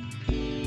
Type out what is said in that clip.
Música